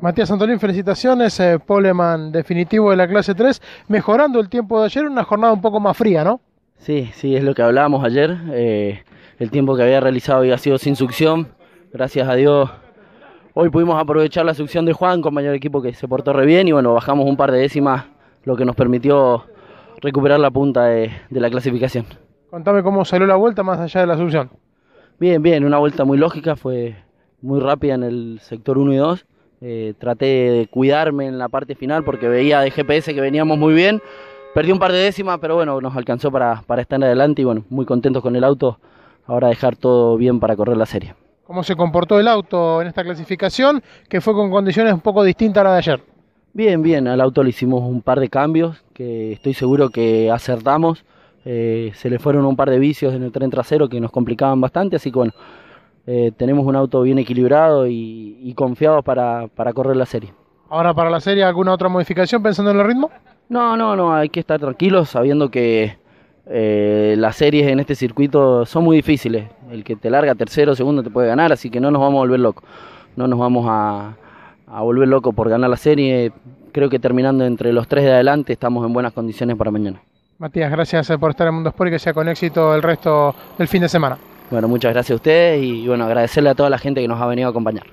Matías Antolín, felicitaciones. Eh, Poleman definitivo de la clase 3, mejorando el tiempo de ayer, una jornada un poco más fría, ¿no? Sí, sí, es lo que hablábamos ayer. Eh, el tiempo que había realizado había sido sin succión. Gracias a Dios, hoy pudimos aprovechar la succión de Juan, compañero de equipo que se portó re bien y bueno, bajamos un par de décimas, lo que nos permitió recuperar la punta de, de la clasificación. Contame cómo salió la vuelta más allá de la succión. Bien, bien, una vuelta muy lógica, fue muy rápida en el sector 1 y 2 eh, traté de cuidarme en la parte final porque veía de GPS que veníamos muy bien. Perdí un par de décimas, pero bueno, nos alcanzó para, para estar adelante y bueno, muy contentos con el auto. Ahora dejar todo bien para correr la serie. ¿Cómo se comportó el auto en esta clasificación que fue con condiciones un poco distintas a la de ayer? Bien, bien, al auto le hicimos un par de cambios que estoy seguro que acertamos. Eh, se le fueron un par de vicios en el tren trasero que nos complicaban bastante, así que bueno, eh, tenemos un auto bien equilibrado y, confiado para, correr la serie. Ahora para la serie, ¿alguna otra modificación pensando en el ritmo? No, no, no, hay que estar tranquilos sabiendo que eh, las series en este circuito son muy difíciles. El que te larga tercero, segundo te puede ganar, así que no nos vamos a volver locos. No nos vamos a, a volver locos por ganar la serie. Creo que terminando entre los tres de adelante estamos en buenas condiciones para mañana. Matías, gracias por estar en Mundo Sport y que sea con éxito el resto del fin de semana. Bueno, muchas gracias a ustedes y bueno, agradecerle a toda la gente que nos ha venido a acompañar.